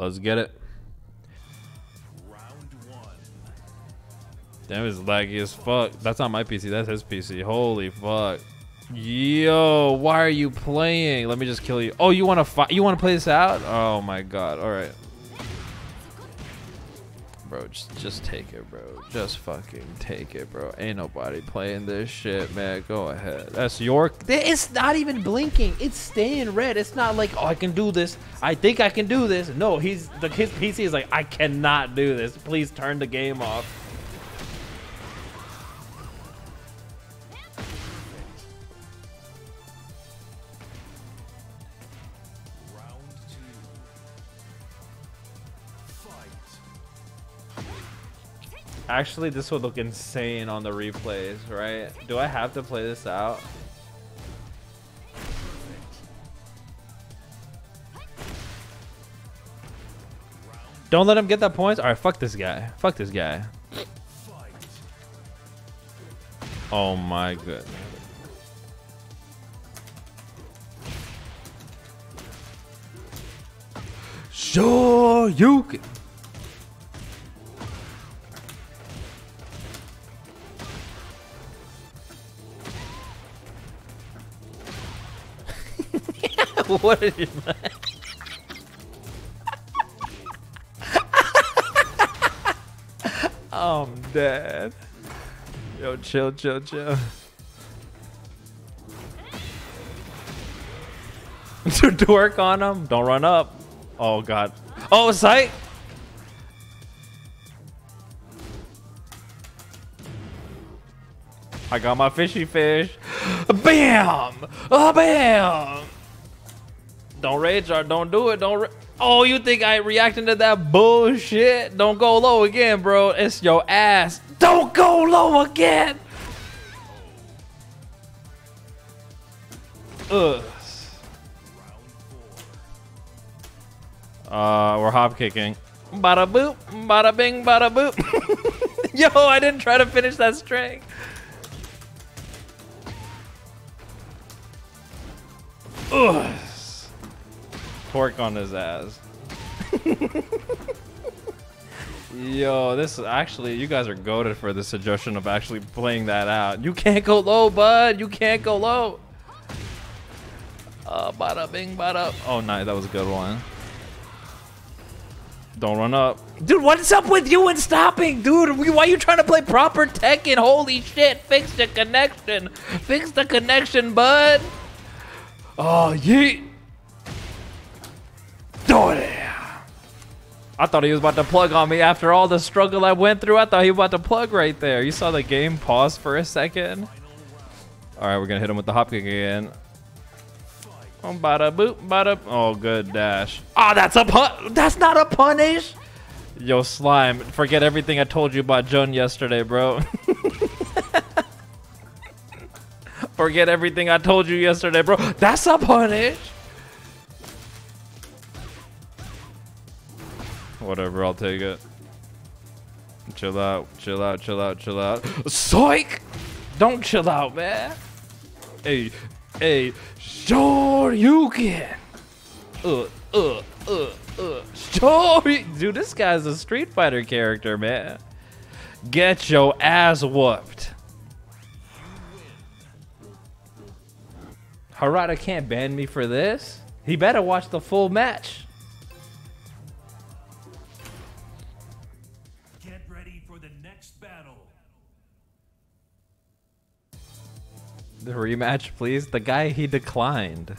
Let's get it. Damn, it's laggy as fuck. That's not my PC. That's his PC. Holy fuck. Yo, why are you playing? Let me just kill you. Oh, you want to fight? You want to play this out? Oh my god. All right. Bro, just just take it, bro. Just fucking take it, bro. Ain't nobody playing this shit, man. Go ahead. That's your. It's not even blinking. It's staying red. It's not like, oh, I can do this. I think I can do this. No, he's the his PC is like, I cannot do this. Please turn the game off. Actually, this would look insane on the replays, right? Do I have to play this out? Don't let him get that points. All right, fuck this guy. Fuck this guy. Oh my goodness. Sure, you can. what is that? I'm dead. Yo, chill, chill, chill. to work on him. Don't run up. Oh god. Oh, sight. I got my fishy fish. Bam! Oh, bam! Don't rage or don't do it. Don't. oh, you think I reacting to that bullshit? Don't go low again, bro. It's your ass. Don't go low again. Ugh. Uh, we're hop kicking. Bada boop, bada bing, bada boop. Yo, I didn't try to finish that string. Ugh. Torque on his ass. Yo, this is actually, you guys are goaded for the suggestion of actually playing that out. You can't go low, bud. You can't go low. Uh, bada bing, bada. Oh, nice. That was a good one. Don't run up. Dude, what's up with you and stopping? Dude, why are you trying to play proper Tekken? Holy shit. Fix the connection. Fix the connection, bud. Oh, yeet. I thought he was about to plug on me after all the struggle I went through. I thought he was about to plug right there. You saw the game pause for a second. All right, we're going to hit him with the hop kick again. Oh, bada boop, bada. Oh, good dash. Oh, that's a pun. That's not a punish. Yo, slime. Forget everything I told you about Jun yesterday, bro. Forget everything I told you yesterday, bro. That's a punish. Whatever, I'll take it. Chill out, chill out, chill out, chill out. Psych! Don't chill out, man. Hey, hey, sure you can. Uh, uh, uh, uh. Sure, dude, this guy's a Street Fighter character, man. Get your ass whooped. Harada can't ban me for this. He better watch the full match. The rematch, please. The guy he declined.